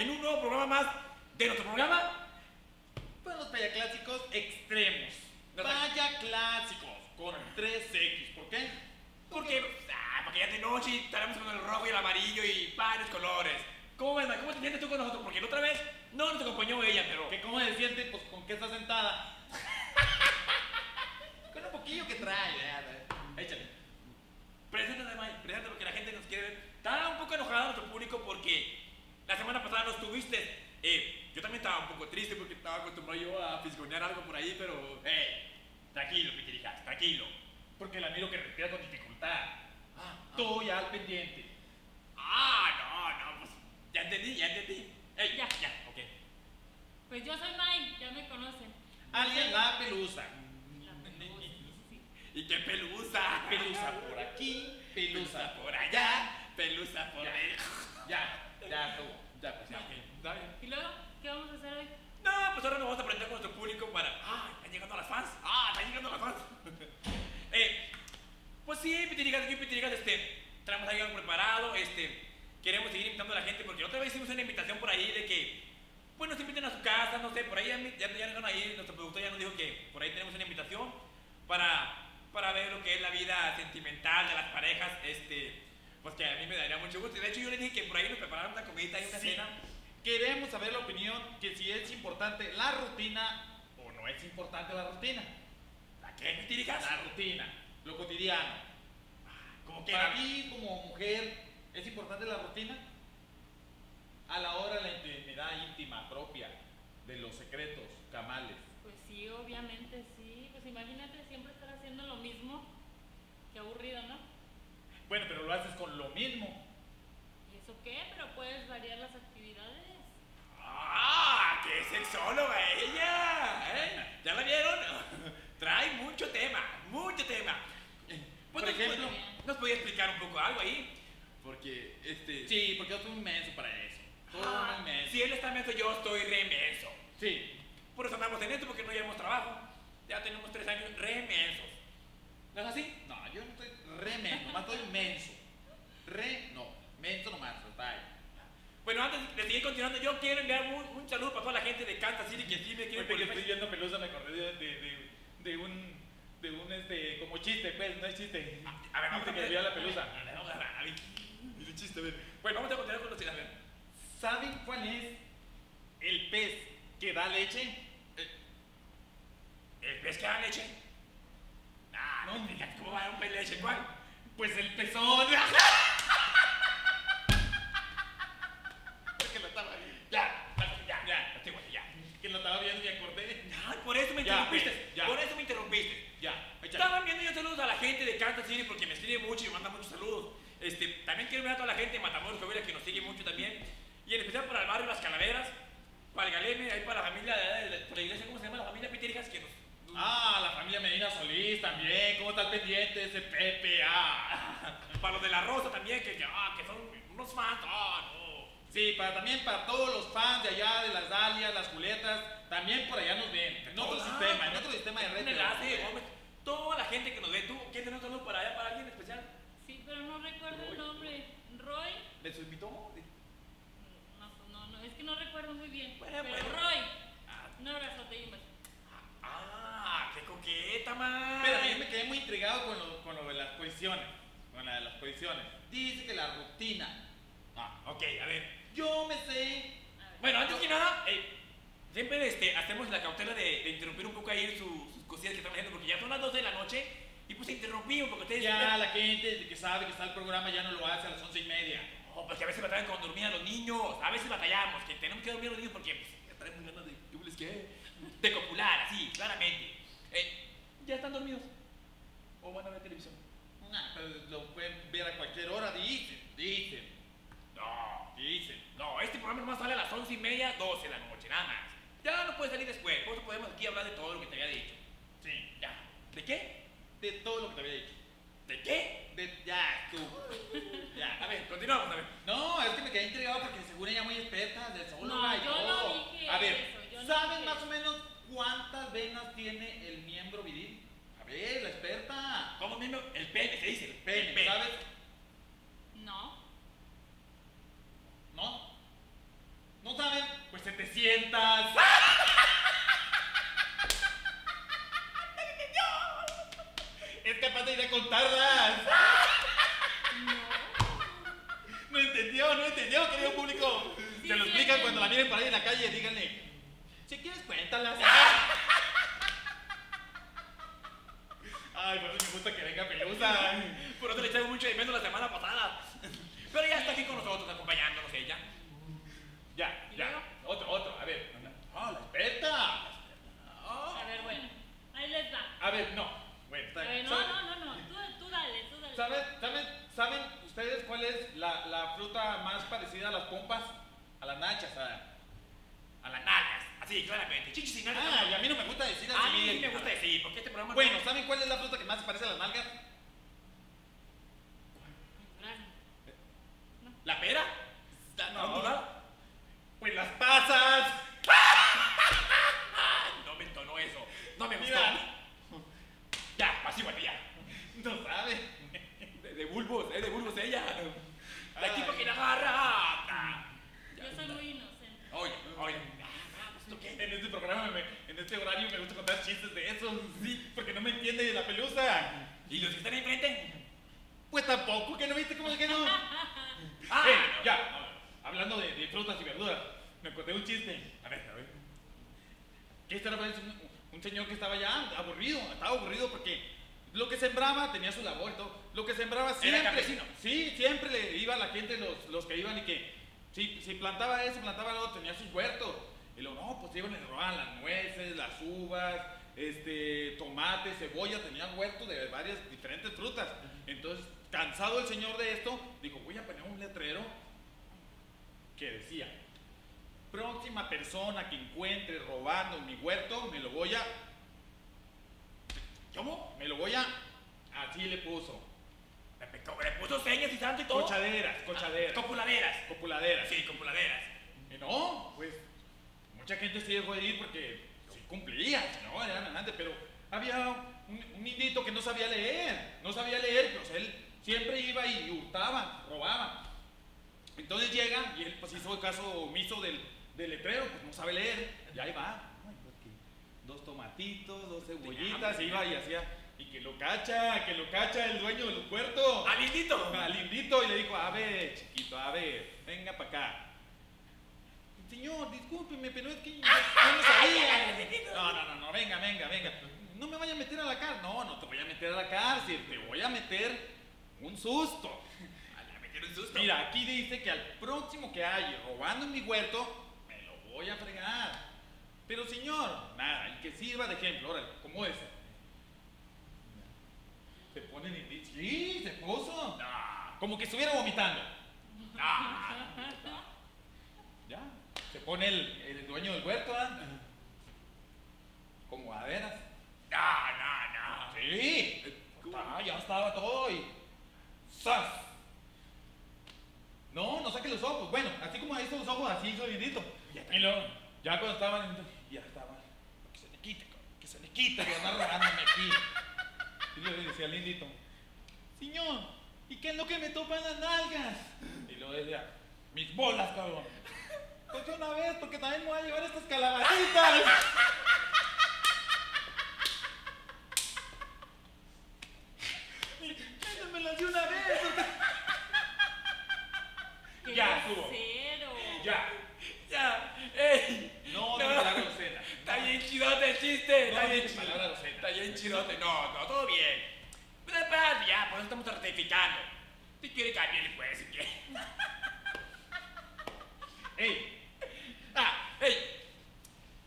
en un nuevo programa más de nuestro programa. Pues los clásicos extremos. Vaya clásicos con 3X. ¿Por qué? Porque, ah, porque ya es de noche y estaremos con el rojo y el amarillo y varios colores. ¿Cómo ves? ¿Cómo te sientes tú con nosotros? Porque la otra vez no nos acompañó ella, pero... Que cómo se siente, pues con qué está sentada. con un poquillo que trae, ya, ya. échale. Preséntate, Mike, preséntate porque la gente nos quiere ver. Está un poco enojado nuestro público porque la semana pasada no estuviste. Eh, yo también estaba un poco triste porque estaba acostumbrado yo a fisgonear algo por ahí, pero... Eh, tranquilo, Pitirijas, tranquilo. Porque la miro que respira con dificultad. Ah, Estoy al pendiente. ah, no, no, pues ya entendí, ya entendí. Ey, Ya. ya, ok. Pues yo soy Mai, ya me conocen. Alguien la pelusa. ¿Y qué pelusa? Pelusa por aquí, pelusa por allá, pelusa por Ya. Ya, ya, tú. Ya, pues ya. Está bien. ¿Y luego qué vamos a hacer hoy? No, pues ahora nos vamos a presentar con nuestro público para. ¡Ah! Están llegando las fans. ¡Ah! Están llegando las fans. eh, pues sí, Pitirigas, aquí Pitirigas, este. Traemos ahí algo preparado, este. Queremos seguir invitando a la gente porque otra vez hicimos una invitación por ahí de que. Pues nos inviten a su casa, no sé, por ahí ya, ya, ya dejaron ahí, nuestro productor ya nos dijo que por ahí tenemos una invitación para, para ver lo que es la vida sentimental de las parejas, este. Pues que a mí me daría mucho gusto. Y de hecho yo le dije que por ahí nos prepararon una comidita y una Sí. cena. Queremos saber la opinión que si es importante la rutina o no es importante la rutina. ¿A qué, Pitirigas? La rutina, lo cotidiano. Como que Para ti como mujer, ¿es importante la rutina? A la hora de la intimidad íntima propia, de los secretos, camales. Pues sí, obviamente sí. Pues imagínate siempre estar haciendo lo mismo. Qué aburrido, ¿no? Bueno, pero lo haces con lo mismo. ¿Y eso qué? Pero puedes variar las actividades. ¡Ah! ¡Qué sexóloga ella! ¿eh? ¿Ya la vieron? Trae mucho tema, mucho tema. Pues, Por nos ejemplo. puede- ¿Nos podía explicar un poco algo ahí? Porque, este... Sí, porque yo soy un menso para eso. Soy Ah, un menso. si él está menso, yo estoy remenso. Sí. Por eso andamos en esto, porque no llevamos trabajo. Ya tenemos tres años remensos. ¿No es así? No, yo no estoy re menso, nomás estoy menso. Re, no, menso nomás, está ahí. Bueno, antes de seguir continuando, yo quiero enviar un, un saludo para toda la gente de Kansas City que sí me quiere Ahorita que poner- estoy viendo Pelusa me acordé de, de, de, un, de un, este, como chiste, pues, no es chiste. A ver, vamos a ver. la Pelusa. A ver, vamos a ver, a ver. Es un chiste, a ver. Bueno, vamos a continuar con los chistes, a ver. ¿Saben cuál es el pez que da leche? ¿El pez que da leche? No, fíjate cómo va a dar un pez de. Pues el pezón. Porque lo estaba viendo. Ya, ya, ya, Ya. ya, ya, ya. Que lo estaba viendo y acordé. Por eso me Ya, interrumpiste, ves, ya. por eso me interrumpiste. Ya, échale. Estaba enviando yo saludos a la gente de Kansas City porque me escribe mucho y me manda muchos saludos. Este, también quiero enviar a toda la gente de Matamoros, Coahuila, que nos sigue mucho también. Y en especial para el barrio Las Calaveras, para el Galeme, ahí para la familia de, de- por la iglesia, ¿cómo se llama? La familia Pitirigas, que nos... Ah, la familia Medina Solís también. ¿Cómo está el pendiente ese Pepe? Ah. Para los de la Rosa también, que, que, ah, que son unos fans. Ah, no. Sí, para, también para todos los fans de allá, de las Dalias, las Juletas, también por allá nos ven. En otro Ah, sistema, en pero- otro sistema de red. Hombre. Toda la gente que nos ve, ¿tú quieres tener un saludo para allá, para alguien especial? Sí, pero no recuerdo el nombre. ¿Roy? ¿Les invitó? No, no, no, es que no recuerdo muy bien. Bueno, pero bueno. Roy, Ah, un abrazote y un beso. ah, qué coqueta, man. Pero yo me quedé muy intrigado con lo, con lo de las posiciones. Con la de las posiciones. Dice que la rutina. Ah, ok, a ver. Yo me sé. Bueno, antes que nada, eh, siempre este, hacemos la cautela de, de interrumpir un poco ahí su- sus cosillas que están haciendo, porque ya son las 12 de la noche y pues interrumpimos porque ustedes Ya siempre- la gente que sabe que está el programa ya no lo hace a las once y media. Oh, porque a veces batallan con dormir a los niños, a veces batallamos, que tenemos que dormir a los niños porque pues, traemos ganas de, ¿qué les qué? De copular, así, claramente. Eh, ¿Ya están dormidos? ¿O van a ver televisión? Nah, pero lo pueden ver a cualquier hora, dicen, dicen, No, dicen. no, este programa nomás sale a las 11 y media, 12 de la noche, nada más. Ya no puede salir después, por eso podemos aquí hablar de todo lo que te había dicho. Sí, Ya. ¿De qué? de todo lo que te había dicho. ¿De qué? De, ya, tú. A Ya. ver, continuamos, a ver. No, es que me quedé intrigado porque según ella muy experta de zoóloga No, y yo no dije A ver, eso, yo no ¿saben dije más o menos cuántas venas tiene el ver, la experta. ¿Cómo mismo? El pene, se dice. El Pene, pene. No, ¿No? ¿No sientas. Es capaz de ir a contarlas. No entendió, no entendió, querido público. Sí, Se lo sí, explican cuando la miren por ahí en la calle, díganle. Si quieres, cuéntalas. Ay, por eso me gusta que venga Pelusa. Por eso le echamos mucho de menos la semana pasada. Pero ya está aquí con nosotros, acompañándonos ella. Ya, ¿Y ya. Otro, otro. A ver. Ah, la experta. A ver, bueno. Ahí les va. A ver, no. Bueno, está bien. no, ¿Saben- no, no, no. Tú, tú dale, tú dale. ¿Saben, saben, ¿Saben ustedes cuál es la, la fruta más parecida a las pompas? A las nachas. A... A las nalgas. Así, claramente. Chichis y nalgas. Ah, y a mí no me gusta decir así. A mí sí me gusta decir, porque este programa. Bueno, ¿saben cuál es la fruta que más se parece a las nalgas? ¿La pera? ¿La No. Pues las pasas. No me entonó eso. No me gustó. Ya, apacíguate ya. No sabe. De, de bulbos, eh, de bulbos ella. La Ay. equipo que la agarra. anda. Ya, Yo soy anda. muy inocente. Oye, oye. Ah, pues, ¿esto qué? En este programa, me- en este horario me gusta contar chistes de esos. Sí, porque no me entiende la pelusa. ¿Y los que están enfrente? Pues tampoco, que no viste cómo que no. Ah, Eh, no. ya, hablando de, de frutas y verduras, me acordé un chiste. A ver, a ver. Era pues, un, un señor que estaba ya aburrido, estaba aburrido porque lo que sembraba tenía su labor y todo. Lo que sembraba siempre. campesino. Sí, siempre le iba a la gente, los, los que iban y que si, si plantaba eso, plantaba lo otro, tenía sus huertos. Y luego, no, pues iban y robaban las nueces, las uvas, este, tomate, cebolla, tenían huertos de varias diferentes frutas. Entonces, cansado el señor de esto, dijo, voy a poner un letrero que decía, próxima persona que encuentre robando en mi huerto, me lo voy a... ¿Cómo? Me lo voy a... Así le puso. Le puso señas y tanto y todo. Cochaderas, cochaderas, Copuladeras. copuladeras. Sí, copuladeras. Y no, pues mucha gente sí dejó de ir porque sí cumplía, no, eran adelante, pero había un, un indito que no sabía leer, no sabía leer, pues él siempre iba y hurtaba, robaba. Entonces llega y él pues hizo el caso omiso del, del letrero, pues no sabe leer, y ahí va. Ay, pues, dos tomatitos, dos cebollitas, iba y hacía, y que lo cacha, que lo cacha el dueño del puerto. ¡Ah, lindito! Al indito y le dijo, a ver, chiquito, a ver, venga para acá. Señor, discúlpeme, pero es que yo no sabía. No, no, no, no, venga, venga, venga. No me vaya a meter a la cárcel. No, no te voy a meter a la cárcel, te voy a meter un susto. Ah, Le metieron un susto. Mira, aquí dice que al próximo que haya robando en mi huerto, me lo voy a fregar. Pero señor, nada, el que sirva de ejemplo, órale, como ese. Se ponen en... Sí, se puso. No, Como que estuviera vomitando. no. Ya. Se pone el, el dueño del huerto, ¿ah? Como a veras. No, no, no. Sí. Ah, ya estaba todo y. ¡Sas! No, no saque los ojos. Bueno, así como hizo los ojos, así lindito. Y luego, ya cuando estaban, ya estaba. Que se le quite, que se le quite, que anda robándome aquí. Y le decía al lindito, Señor, ¿y qué es lo que me topan las nalgas? Y luego decía, mis bolas, cabrón. Pues de una vez, porque también me voy a llevar estas calabacitas. Métemelas de una vez. ¡Qué Ya, grosero! Ya. Ya. ¡Ey! No, no, palabra grosera. Está bien chidote el chiste. Está No, bien chidote. Está bien chidote. No, no, todo bien. Pero espérate, ya, por eso estamos ratificando. Si quiere cambiarle, pues, si quiere. Ey, Ah, ey.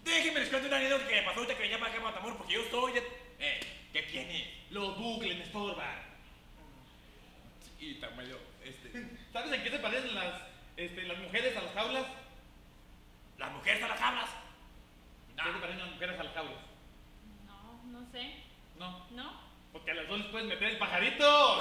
Déjenme les cuento una anécdota que me pasó ahorita que venía para acá a Matamoros, porque yo soy de. Eh, ¿qué tiene? los bucles me estorban. Y medio. Este. ¿Sabes en qué se parecen las, este, las mujeres a las jaulas? Las mujeres a las jaulas. ¿En qué se parecen las mujeres a las jaulas? No, no sé. No, ¿No? porque a las dos les puedes meter el pajarito.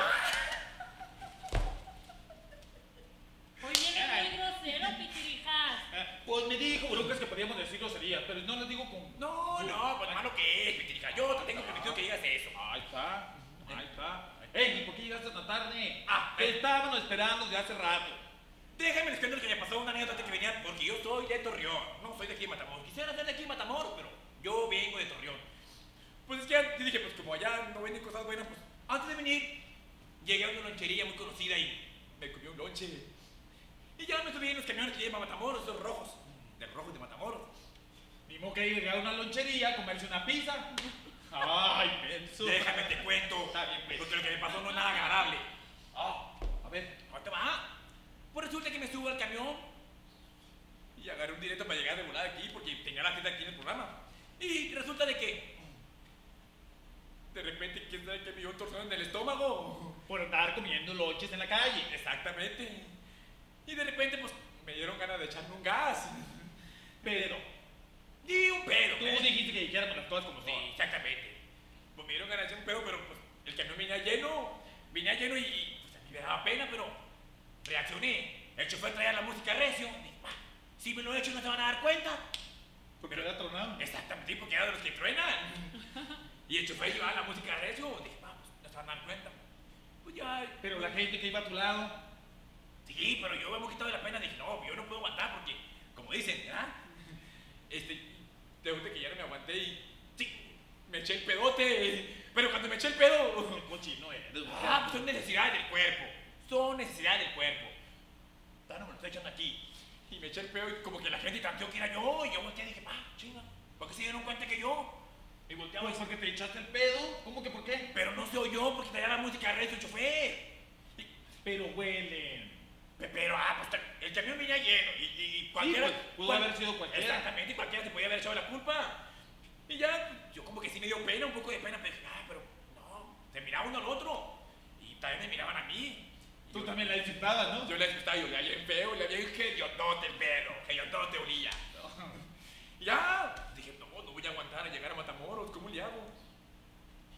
Hoy viene muy grosero, pichirijas. Eh, Pues me dijo Brucas que podíamos decir groserías, pero no les digo con... No, no, pues malo que es, Pitirija. Yo te tengo permitido que digas eso. Ahí está, ahí está. Ey, ¿y por qué llegaste tan tarde? Ah, Te estábamos esperando desde hace rato. Déjame les cuento que me pasó una anécdota que venía, porque yo soy de Torreón, no soy de aquí de Matamoros. Quisiera ser de aquí de Matamoros, pero yo vengo de Torreón. Pues es que yo dije, pues como allá no venden cosas buenas, pues antes de venir llegué a una lonchería muy conocida y me comí un lonche. Y ya me subí en los camiones que llevan Matamoros, esos rojos, de rojos de Matamoros. Mismo que ir a una lonchería, comerse una pizza. Ay, menso. Déjame te cuento, Está bien, pues. porque lo que me pasó no es nada agradable. Ah, a ver. ¿Cómo te va? Pues resulta que me subo al camión y agarré un directo para llegar de volada aquí porque tenía la cita aquí en el programa. Y resulta de que de repente, ¿quién sabe que me dio un torsión en el estómago? Por andar comiendo lonches en la calle. Exactamente. Y de repente, pues me dieron ganas de echarme un gas. Pero, Y un pedo. tú ¿eh? dijiste que dijéramos las cosas como Sí, son. exactamente. Pues me dieron ganas de echar un pedo, pero pues el camión venía lleno. Venía lleno y, y, pues a mí me daba pena, pero reaccioné. El chofer traía la música recio. Dije, "Ah, si me lo he hecho no se van a dar cuenta. Porque era tronado. Exactamente, porque era de los que truenan. Y el chofer llevaba la música recio. Dije, vamos, no se van a dar cuenta. Pues ya. Pero la gente que iba a tu lado, Sí, pero yo me hemos quitado de la pena. Dije, no, yo no puedo aguantar porque, como dicen, ¿verdad? Este, te gusta que ya no me aguanté y. Sí, me eché el pedote. Pero cuando me eché el pedo. qué cochino eres. güey. Ah, pues son necesidades del cuerpo. Son necesidades del cuerpo. Ah, no me lo estoy echando aquí. Y me eché el pedo y como que la gente tanteó que era yo. Y yo volteé y dije, ah, chinga. ¿Por qué se dieron cuenta que yo? Y volteaba y Pues porque te echaste el pedo. ¿Cómo que por qué? pero no se oyó porque traía la música recio el chofer. Y- Pero huelen. Pe- Pero, ah, pues el camión venía lleno y, y- cualquiera... pues, pudo cual- haber sido cualquiera. Exactamente, y cualquiera se podía haber echado la culpa. Y ya, yo como que sí me dio pena, un poco de pena, pero dije, ah, pero no, se miraba uno al otro. También me miraban a mí. Tú yo- también la disfrutabas, ¿no? Yo le asustaba, yo le hallé feo, le hallé que idiotote el pedo, que idiotote olía. Y ya, dije, no, no voy a aguantar a llegar a Matamoros, ¿cómo le hago?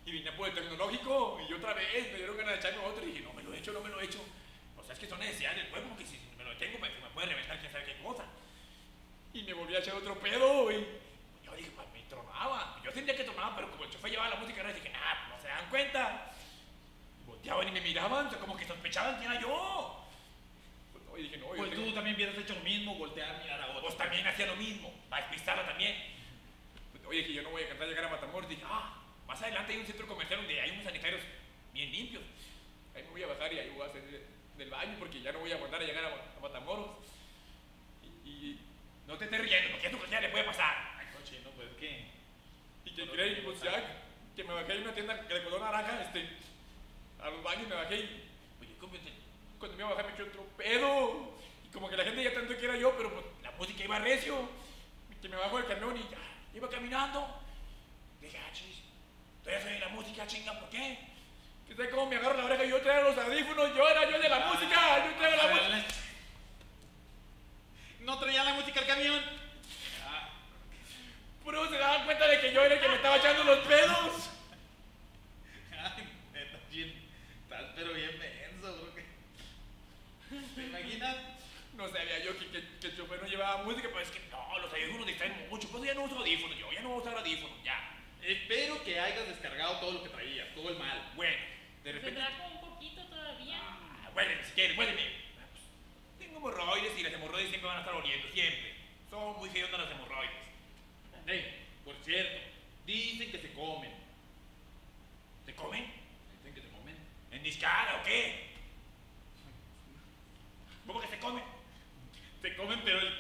Y vine por el tecnológico y otra vez me dieron ganas de echarme otro y dije, no me lo he hecho, no me lo he hecho. O sea, es que son necesidades del cuerpo, porque si me lo tengo, pues, me puede reventar quién sabe qué cosa. Y me volví a echar otro pedo y yo dije, pues me tronaba. Yo sentía que tronaba, pero como el chofer llevaba la música, dije, ah, no se dan cuenta. Volteaban y me miraban, o sea, como que sospechaban que era yo. Pues, no, y dije, no, yo Pues tengo- tú también hubieras hecho lo mismo, voltear, mirar a otro. pues también hacía lo mismo, para despistarla también. Pues, Oye, que yo no voy a cantar llegar a Matamoros. Dije, ah, más adelante hay un centro comercial donde hay unos sanitarios bien limpios. Ahí me voy a bajar y ahí voy a hacer de- del baño porque ya no voy a aguantar a llegar a, a Matamoros. Y, y no te estés riendo porque esto ya le puede pasar. Ay, cochino, pues qué. Y que creí, pues ya, que me bajé en una tienda que de color naranja, este, a los baños me bajé y, oye, ¿cómo te- cuando me iba a bajar me eché otro pedo. Y como que la gente ya tanto que era yo, pero pues, la música iba recio. Y que me bajo del camión y ya, iba caminando. Dije, ah, chis, todavía soy de la música, chinga, ¿por qué? Que sé cómo me agarro la oreja y yo traigo los audífonos, yo era yo de la música, yo traigo la música. No traía la música al camión. Puro se daban cuenta de que yo era el que me estaba echando los pedos. Ay, neta, bien. Estás pero bien menso, creo que. ¿Te imaginas? No sabía yo que, que, que el chofer no llevaba música, pero es que no, los audífonos distraen mucho. Pues ya no uso audífonos, yo ya no voy a usar audífonos, ya. Espero que hayas descargado todo lo que traías, todo el mal. Bueno, de repente. Tendrá como un poquito todavía. Ah, huéleme si quieres, huéleme. Ah, pues, Tengo hemorroides y las hemorroides siempre van a estar oliendo, siempre. Son muy hediondas las hemorroides. Ey, por cierto, dicen que se comen. ¿Se comen? Dicen que se comen. ¿En discada o qué? ¿Cómo que se comen? Se comen, pero el.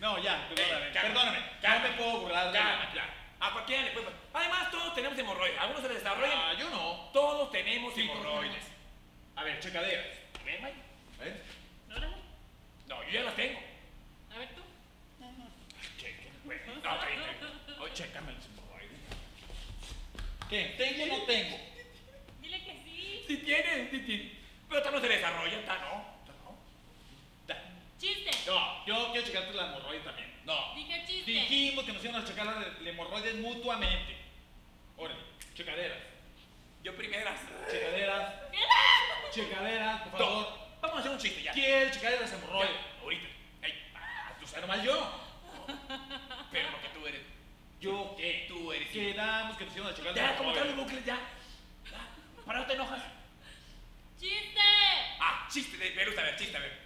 No, ya, perdóname. Eh, calma, perdóname. calma. no me puedo burlar de Calma, ya. A cualquiera le puede pasar. Además, todos tenemos hemorroides. Algunos se les desarrollan. Ah, yo no. Todos tenemos Sí, hemorroides. A ver, checaderas. ¿Ven, Mike? ¿Ves? Órale. No, yo ya las tengo. A ver tú. Chequen, güey. No. Oye, chécame los hemorroides. ¿Qué? ¿Tengo o no tengo? Dile que sí. Sí tiene, sí tiene. Pero tal no se desarrollan, tal no. Tal no. Chiste. No, yo quiero checarte la hemorroide también. No. Dije chiste. Dijimos que nos íbamos a checar las hemorroides mutuamente. Órale, checaderas. Yo primeras. Checaderas. Checaderas, por No. favor. Vamos a hacer un chiste ya. ¿Quién checar las hemorroides? Ah, nomás yo. pero lo que tú eres. ¿Yo qué? Tú eres. Quedamos que nos íbamos a checar las Ya, como los bucles, ya. Ya. ¿Para no te enojas? Chiste. chiste de pelusa, a ver, chiste, a ver.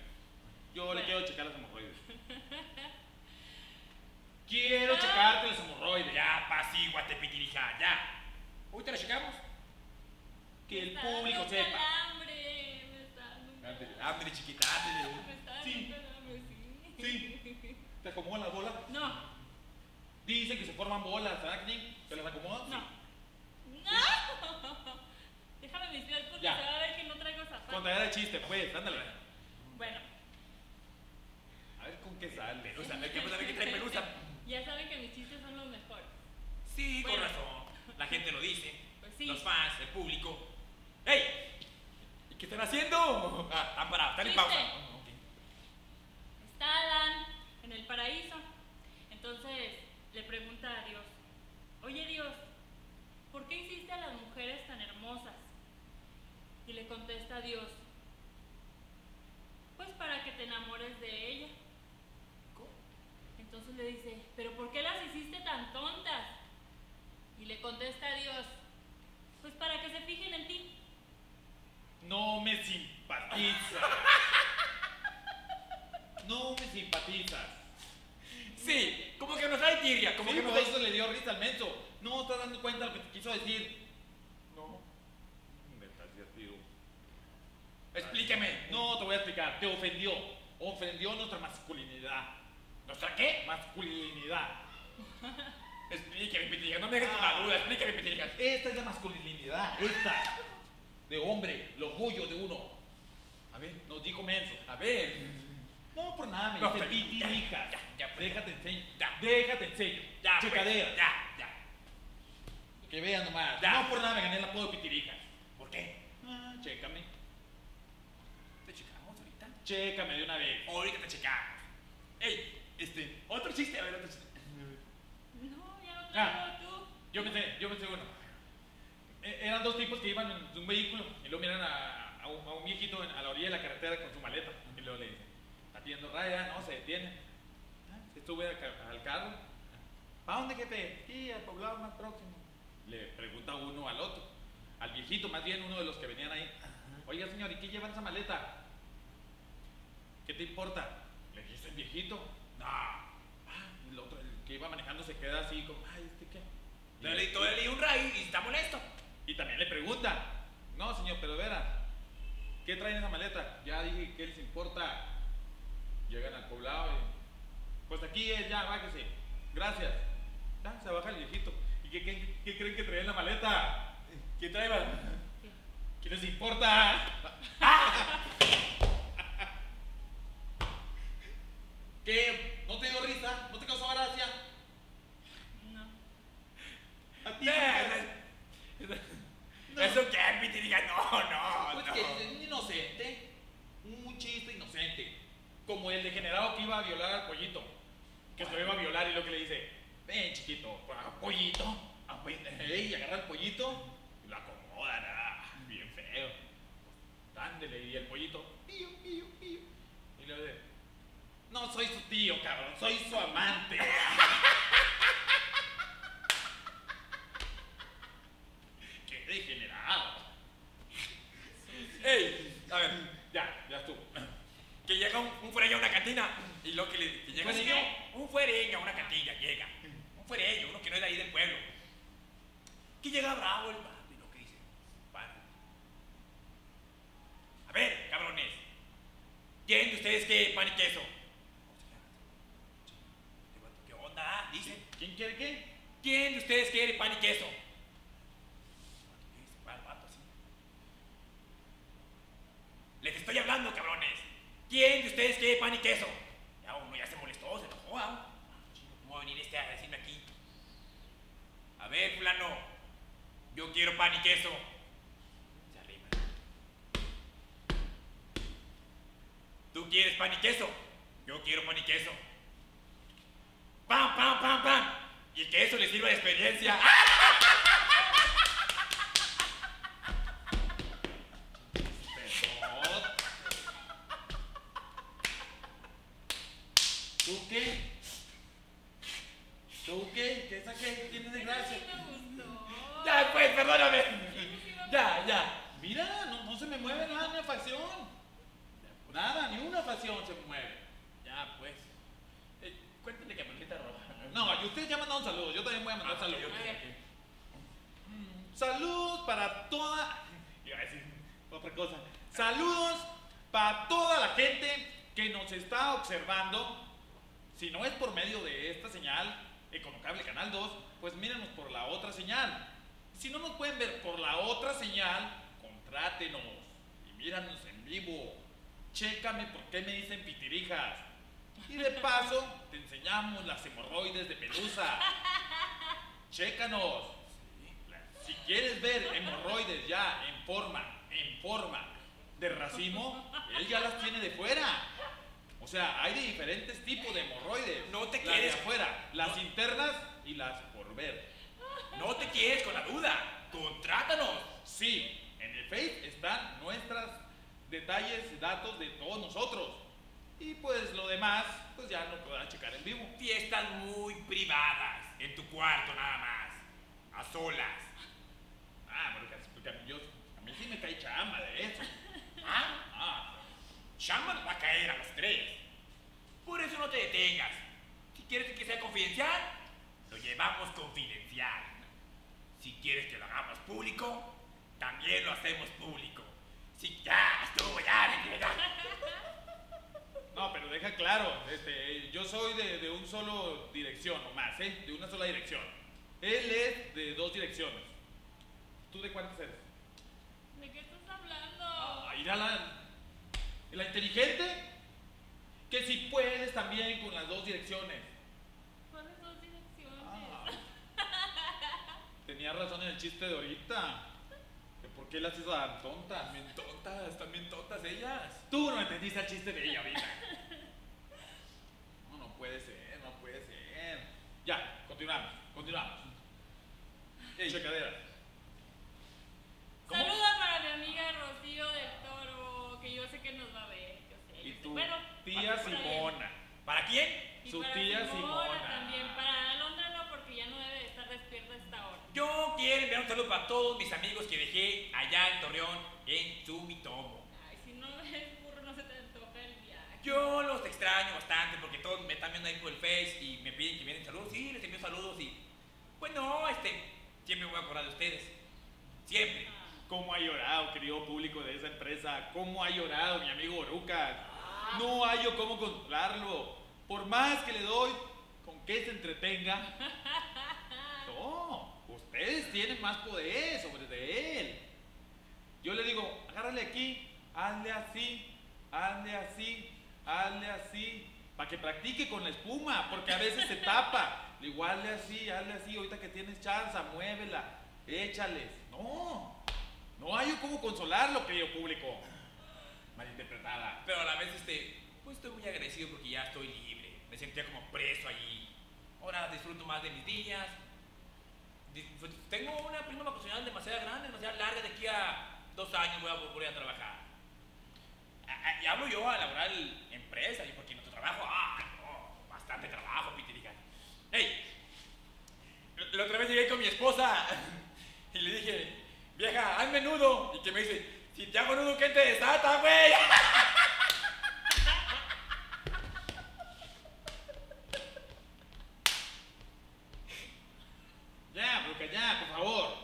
Yo le quiero checar las hemorroides. quiero checarte las hemorroides. Ya, apacíguate, pitirija, ya. Hoy te la checamos. Que el Me está público dando sepa. calambre, me está dando ándale, chiquita, ándale. Me está dando Sí. un calambre, sí. Sí. ¿Te acomodan las bolas? No, Dicen que se forman bolas, ¿verdad? ¿Te las acomodas? no. ¡No! Déjame mis pies porque Ya. se va a ver que no traigo zapatos. Contadera de chiste, pues, ándale. Bueno, A ver con qué sale. Pelusa, a ver, ¿qué pasa? A ver, ¿qué trae pelusa? ya saben que mis chistes son los mejores. Sí, con Bueno. razón. La gente lo dice. Pues sí. Los fans, el público. ¡Ey! ¿Y qué están haciendo? Ah, están parados, están en pausa. Adán en el paraíso. Entonces le pregunta a Dios, oye Dios, ¿por qué hiciste a las mujeres tan hermosas? Y le contesta a Dios, pues para que te enamores de ella. Entonces le dice, ¿pero por qué las hiciste tan tontas? Y le contesta a Dios, pues para que se fijen en ti. No me simpatizas. Simpatizas. Sí, como que nos trae tirria, como Sí, que nos eso le dio risa al menso. No estás dando cuenta de lo que te quiso decir. No. Me estás divertido. Explíqueme. No, te voy a explicar. Te ofendió. Ofendió nuestra masculinidad. ¿Nuestra qué? Masculinidad. Explíqueme, pitirija, no me dejes con la duda, explíqueme, pitirija. Esta es la masculinidad. Esta. De hombre. El orgullo de uno. A ver, Nos dijo menso. a ver. No, por nada, me No, dice pero- pitirijas. ya, ya, pues. Déjate enseño. Ya. Déjate enseño. Ya, pues, Checadera. ya, ya. Que vean nomás. Ya. No por nada me gané el apodo de pitirijas. ¿Por qué? Ah, chécame. Te checamos ahorita. Chécame de una vez. Ahorita te checamos. Ey, este, otro chiste, a ver, otro chiste. No, ya lo Ah. tú. Yo pensé, yo pensé, bueno. e- Eran dos tipos que iban en un vehículo y luego miran a, a un, a un viejito en- a la orilla de la carretera con su maleta. Y luego le dicen, pidiendo raya, no, se detiene. Ah, Se sube al, ca- al carro. ¿Para dónde jefe? Sí, al poblado más próximo. Le pregunta uno al otro, al viejito, más bien uno de los que venían ahí. Oiga, señor, ¿y qué lleva en esa maleta? ¿Qué te importa? Le dice el viejito. No. Ah, el otro, el que iba manejando, se queda así como, ay, ¿este qué? Le le- le leí un rayo y está molesto. y también le pregunta, no señor, pero verá, ¿qué trae en esa maleta? Ya dije, ¿qué les importa? Llegan al poblado y, pues aquí es, ya, bájese, gracias. Ya, se baja el viejito. ¿Y qué, qué- creen que trae en la maleta? ¿Qué trae? ¿Qué les importa? ¿Qué? ¿No te dio risa? ¿No te causó gracia? No. ¿A ti? No. ¿Eso qué, pitirija? No, no, Pues no. que es un inocente, un chiste inocente, como el degenerado que iba a violar al pollito, que se lo iba a violar y lo que le dice, ven chiquito, ah, pollito, ah, pues, ey, y agarra el pollito y lo acomoda, ah, bien feo, dándole y el pollito, pío, pío, pío, y le dice, no soy su tío, cabrón, soy su amante. ¡Qué degenerado! Ey, a ver, Ya, ya estuvo. que llega un, un fuereño a una cantina y lo que le que llega así, ¿Fuereño? un fuereño a una cantina llega un fuereño uno que no es de ahí del pueblo que llega bravo el vato y lo que dice para a ver cabrones ¿quieren de ustedes qué pan y queso? ¿qué onda? dice ¿Quién quiere qué? ¿quién de ustedes quiere pan y queso? Les estoy hablando, cabrones. ¿Quién de ustedes quiere pan y queso? Ya uno ya se molestó, se enojó. ¿ah? ¿Cómo va a venir este a decirme aquí? A ver, fulano. Yo quiero pan y queso. Se arrima. ¿Tú quieres pan y queso? Yo quiero pan y queso. ¡Pam, pam, pam, pam! Y que eso le sirva de experiencia. Perdón. ¿Tú qué? ¿Tú qué? ¿Qué esa qué? ¿Tienes de gracia? Ya, pues, perdóname. Ya, ya. Mira, no, no se me mueve nada mi facción. Nada, ni una facción se mueve. Ya, pues. Eh, cuéntale que Manolita roja. No, y ustedes ya mandaron saludos, yo Saludos para toda. Iba a decir otra cosa. Saludos para toda la gente que nos está observando. Si no es por medio de esta señal, Econocable Canal 2, pues mírenos por la otra señal. Si no nos pueden ver por la otra señal, contrátenos y míranos en vivo. Chécame por qué me dicen pitirijas. Y de paso, te enseñamos las hemorroides de pelusa. Chécanos. Si quieres ver hemorroides ya en forma, en forma de racimo, él ya las tiene de fuera. O sea, hay de diferentes tipos de hemorroides. No te Las de quedes- afuera, las no- internas y las por ver. No te quedes con la duda. Contrátanos. Sí, en el Face están nuestros detalles, datos de todos nosotros. Y pues lo demás, pues ya no podrán checar en vivo. Fiestas muy privadas. En tu cuarto nada más. A solas. Ah, porque, a, mí, yo- a mí sí me cae chamba de eso. ¿Ah? Ah, Chamba nos va a caer a los tres. Por eso no te detengas. Si quieres que sea confidencial, lo llevamos confidencial. Si quieres que lo hagamos público, también lo hacemos público. Si ya estuvo, ya. No, pero deja claro, este, yo soy de, de un solo dirección nomás, ¿eh? De una sola dirección. Él es de dos direcciones. ¿Tú de cuántas eres? ¿De qué estás hablando? Ah, irá la, la inteligente. Que si puedes también con las dos direcciones. ¿Cuáles dos direcciones? Ah. Tenía razón en el chiste de ahorita. ¿Por qué las hizo tan tontas? También tontas, también tontas ellas. Tú no entendiste el chiste de ella ahorita. No, no puede ser, no puede ser. Ya, continuamos, continuamos. Ey, checadera. ¿Cómo? Saludos para mi amiga Rocío del Toro, que yo sé que nos va a ver. Yo sé, Y yo sé. tu Bueno, tía. Simona. ¿Para quién? Y su para tía Simona, Simona. también. Para Alondra no, porque ya no debe de estar despierta a esta hora. Yo quiero enviar un saludo para todos mis amigos que dejé allá en Torreón, en Sumitomo. Ay, si no ves burro, no se te antoja el viaje. Yo los extraño bastante porque todos me están viendo ahí por el Face y me piden que vienen saludos. Sí, les envío saludos y. Pues no, este. Siempre me voy a acordar de ustedes. Siempre. Ah. ¿Cómo ha llorado, querido público de esa empresa? ¿Cómo ha llorado mi amigo Orucas? No hallo cómo controlarlo. Por más que le doy con que se entretenga. Tienen más poder sobre de él. Yo le digo, agárrale aquí, hazle así, hazle así, hazle así, para que practique con la espuma, porque a veces se tapa. Le digo, hazle así, hazle así, ahorita que tienes chance, muévela, échales. No, no hay cómo consolarlo, querido público. Malinterpretada. Pero a la vez, este. Pues estoy muy agradecido porque ya estoy libre. Me sentía como preso allí. Ahora disfruto más de mis días. Pues, Tengo una prima vacacional demasiado grande, demasiado larga. De aquí a dos años voy a volver a trabajar. Y hablo yo a laboral empresa, y porque nuestro trabajo, ah, no, bastante trabajo, Pitirica. Hey, la- otra vez llegué con mi esposa y le dije, vieja, haz menudo. Y que me dice, si te hago nudo, ¿qué te desata, güey? Ya, Bruca, ya, por favor.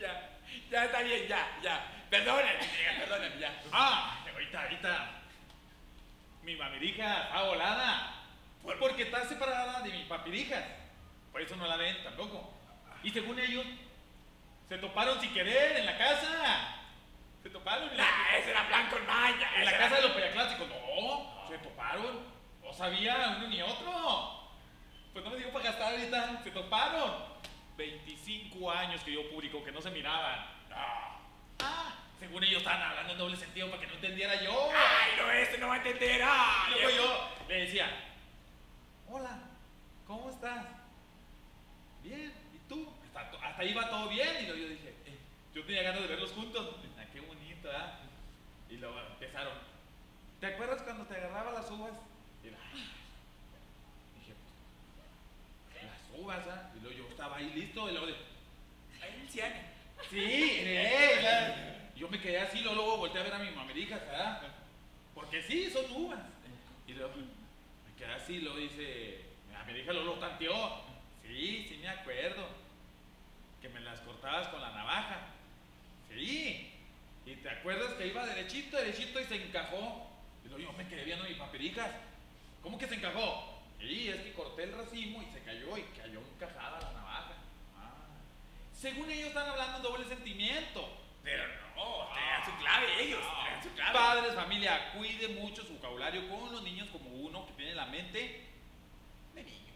Ya, ya está bien, ya, ya. Perdóname, Pitirica, perdóname, ya. Ah, ahorita, ahorita. Mi mamirija está volada. ¿Por- Porque está separada papirijas. Por eso no la ven tampoco. Y según ellos, se toparon sin querer en la casa. Se toparon en la, ese era plan con maña. en la casa de los payaclásicos. No, se toparon. No sabía uno ni otro. Pues no me dio para gastar ahorita. Se toparon. 25 años que yo público que no se miraban. No. Ah, según ellos estaban hablando en doble sentido para que no entendiera yo. Ay, no, este no va a entender. Ah, Y luego yo le decía, hola, ¿cómo estás? Bien, ¿y tú? Hasta, ahí va todo bien. Y yo dije, "Eh, yo tenía ganas de verlos juntos. Ah, qué bonito, ¿ah? Y luego empezaron, ¿te acuerdas cuando te agarraba las uvas? Y dije, pues, las uvas, ¿ah? Y luego yo estaba ahí listo. Y luego dije, ciano. Sí, eh, yo me quedé así, luego, luego volteé a ver a mi mamerijas, ¿verdad? Porque sí, son uvas. Y luego me quedé así, luego dice, mi mamerija lo, lo tanteó. Sí, sí me acuerdo. Que me las cortabas con la navaja. Sí. Y te acuerdas que iba derechito, derechito y se encajó. Y luego yo me quedé viendo mis papericas. ¿Cómo que se encajó? Sí, es que corté el racimo y se cayó y cayó encajada la navaja. Ah. Según ellos están hablando en doble sentimiento. Pero no, traían su clave ellos, No. traían su clave. Padres, familia, cuide mucho su vocabulario con los niños como uno que tiene la mente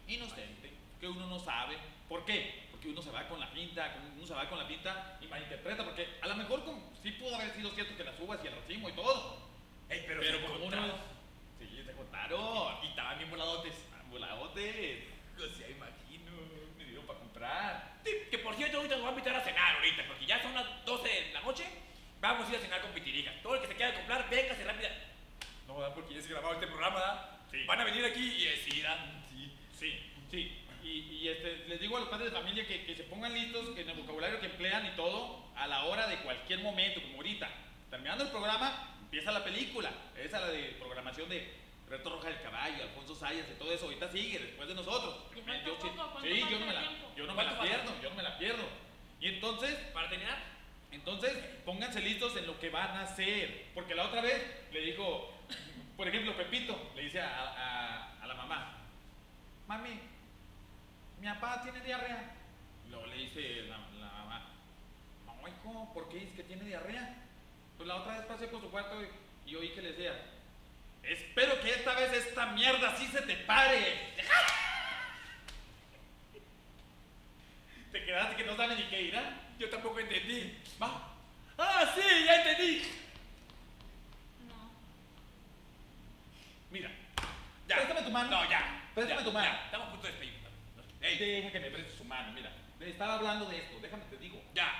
inocente, que uno no sabe. ¿Por qué? Porque uno se va con la pinta, uno se va con la pinta y malinterpreta, porque a lo mejor como, sí pudo haber sido cierto que las uvas y el racimo y todo. Ey, pero, Pero, se como uno... encontraron. Sí, se contaron. Y estaban bien voladotes. Voladotes. O sea, imagino. Me dieron para comprar. Sí, que por cierto, ahorita nos van a invitar a cenar ahorita, porque ya son las 12 de la noche. Vamos a ir a cenar con Pitirica. Todo el que se quiera comprar, véngase rápida. No, ¿verdad? Porque ya se grababa este programa, ¿verdad? Sí. Van a venir aquí y eh, sí, ¿verdad? Sí. Sí, sí. Y, y, este, les digo a los padres de familia que, que se pongan listos que en el vocabulario que emplean y todo a la hora de cualquier momento, como ahorita. Terminando el programa, empieza la película. Esa la de programación de Reto Roja del Caballo, Alfonso Sayas y todo eso. Ahorita sigue, después de nosotros. Ya falta Yo sí, poco, ¿cuánto sí, yo falta no me de la, tiempo? yo no me la ¿Cuánto falta? pierdo, yo no me la pierdo. Y entonces, Para terminar, entonces, pónganse listos en lo que van hacer. Porque la otra vez le dijo, por ejemplo, Pepito, le dice a, la mamá, mami, mi papá tiene diarrea. Luego le dice la, mamá, no, hijo, ¿por qué dice que tiene diarrea? Pues la otra vez pasé por su cuarto y, oí que le decía, espero que esta vez esta mierda sí se te pare. Te quedaste que no sabes ni qué ir, ¿ah? yo tampoco entendí. Va. ¡Ah, sí! ¡Ya entendí! No. Mira, Ya. Préstame tu mano. No, ya. Préstame Ya, tu mano. Ya, estamos a punto de despedirnos. Ey, deja que me prestes su mano, mira. Estaba hablando de esto, déjame te digo. ya.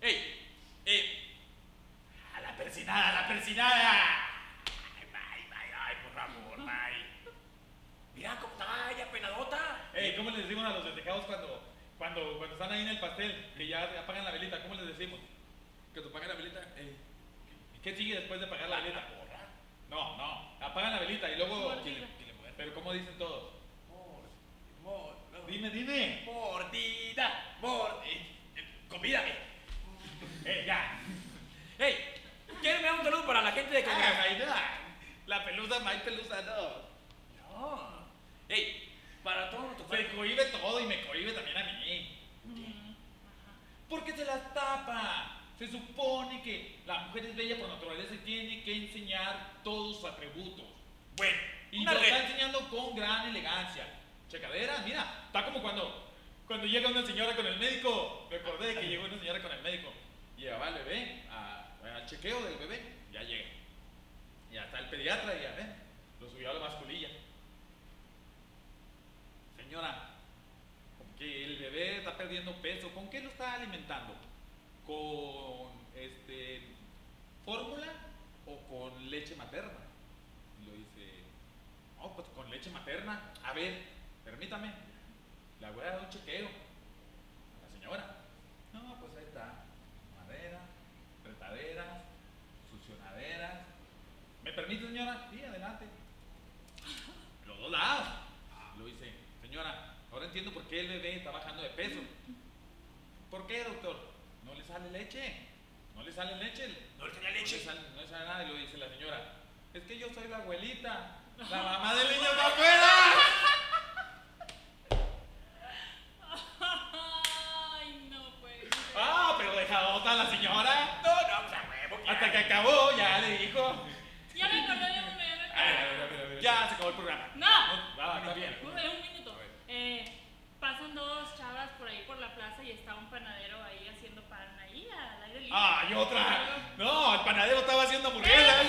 Ey, eh. A la persinada, a la persinada. Ay, May, May, ay, por favor, May. Mira cómo está ella, penadota. Ey, ¿cómo les decimos a los festejados cuando, cuando, cuando están ahí en el pastel, que ya apagan la velita? ¿Cómo les decimos? Que tú pagues la velita. ¿Y qué sigue después de apagar la velita? No, no, apagan la velita y luego... Pero ¿cómo dicen todos? Dime, dime. Mordida, mord... eh, eh, convídame. Eh, ya. Ey, ¿quieren dar un saludo para la gente de Ah, Corea? ahí no. La pelusa, no hay pelusa, no. No. Ey, para todos nuestros Se fans. cohibe todo y me cohibe también a mí. Mm, ajá. Porque se las tapa. Se supone que la mujer es bella por naturaleza y tiene que enseñar todos sus atributos. Bueno, Y una lo está red. enseñando con gran elegancia. Checadera, mira, está como cuando, cuando llega una señora con el médico. Me acordé que llegó una señora con el médico. Llevaba al bebé al chequeo del bebé. Ya llega. Ya está el pediatra ya ven. Lo subió a la masculilla. Señora, que el bebé está perdiendo peso, ¿con qué lo está alimentando? ¿Con este fórmula o con leche materna? Y lo dice, no, pues con leche materna. A ver, permítame, le voy a dar un chequeo a la señora. No, pues ahí está, madera, retaderas, succionaderas. ¿Me permite, señora? Sí, adelante. Los dos lados. Lo dice, señora, ahora entiendo por qué el bebé está bajando de peso. ¿Por qué, doctor? No le sale leche. No le sale leche. No le tenía No le leche. sale, no le sale nada. Y lo dice la señora. Es que yo soy la abuelita. La mamá del niño está afuera. Ay, no pues. Ah, pero dejadota la señora. No, no, pues a que acabó, ya le dijo. Ya me acordé de uno, ya me acordé. se acabó el programa. No. Ah, está bien. Un, minuto. Eh, pasan dos chavas por ahí por la plaza y está un panadero ahí haciendo pan ahí al aire libre. Ah, y otra. No, el panadero estaba haciendo hamburguesas.